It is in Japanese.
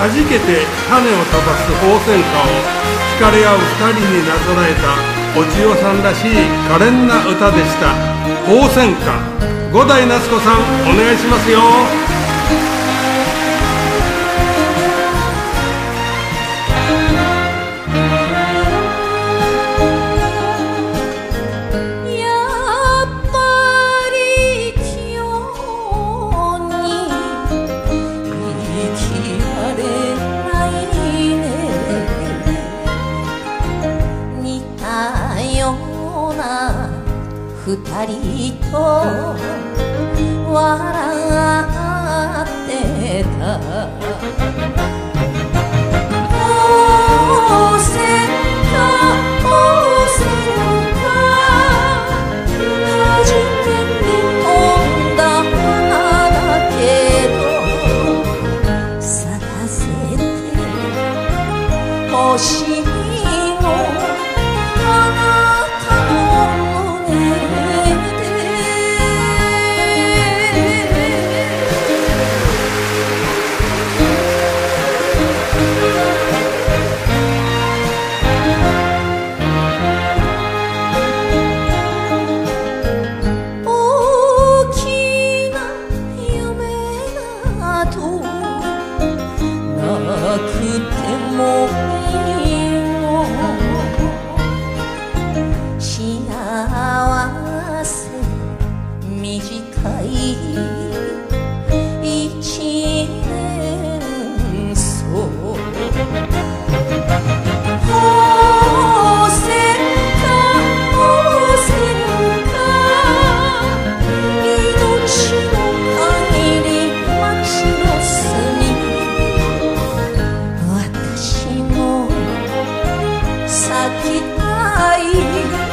弾けて種を飛ばす鳳仙花を惹かれ合う二人になぞらえたお千代さんらしい可憐な歌でした。鳳仙花五代夏子さんお願いしますよ。二人と笑ってた「おせんかおせんか」「初めに飛んだ花だけど」「咲かせてほしいなどなくても sakit air.